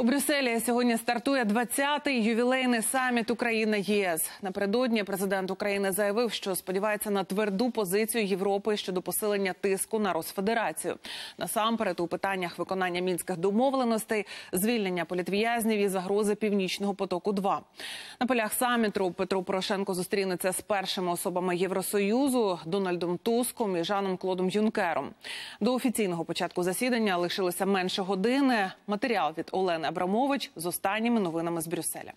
У Брюсселі сьогодні стартує 20-й ювілейний саміт Україна ЄС. Напередодні президент України заявив, що сподівається на тверду позицію Європи щодо посилення тиску на Росфедерацію. Насамперед у питаннях виконання мінських домовленостей, звільнення політв'язнів і загрози північного потоку. 2 на полях саміту Петро Порошенко зустрінеться з першими особами Євросоюзу Дональдом Туском і Жаном Клодом Юнкером. До офіційного початку засідання лишилося менше години. Матеріал від Олени Абрамович з останніми новинами з Брюсселя.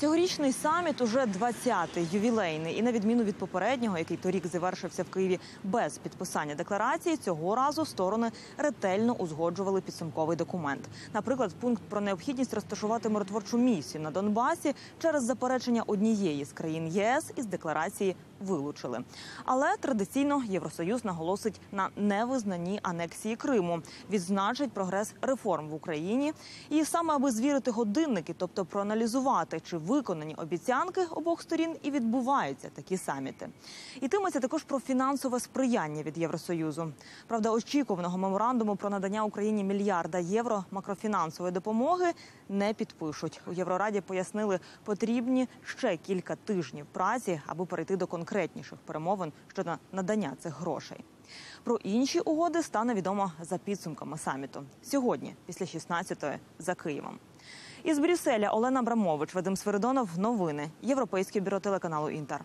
Цьогорічний саміт уже 20-й, ювілейний. І на відміну від попереднього, який торік завершився в Києві без підписання декларації, цього разу сторони ретельно узгоджували підсумковий документ. Наприклад, пункт про необхідність розташувати миротворчу місію на Донбасі через заперечення однієї з країн ЄС із декларації вилучили. Але традиційно Євросоюз наголосить на невизнанні анексії Криму, відзначить прогрес реформ в Україні. І саме аби звірити годинники, тобто проаналізувати, чи виконані обіцянки обох сторін і відбуваються такі саміти. Йтиметься також про фінансове сприяння від Євросоюзу. Правда, очікуваного меморандуму про надання Україні мільярда євро макрофінансової допомоги не підпишуть. У Єврораді пояснили, потрібні ще кілька тижнів праці, аби перейти до конкретніших перемовин щодо надання цих грошей. Про інші угоди стане відомо за підсумками саміту сьогодні, після 16-ї, за Києвом. Із Брюсселя Олена Брамович, Вадим Свиридонов. Новини Європейське бюро телеканалу Інтер.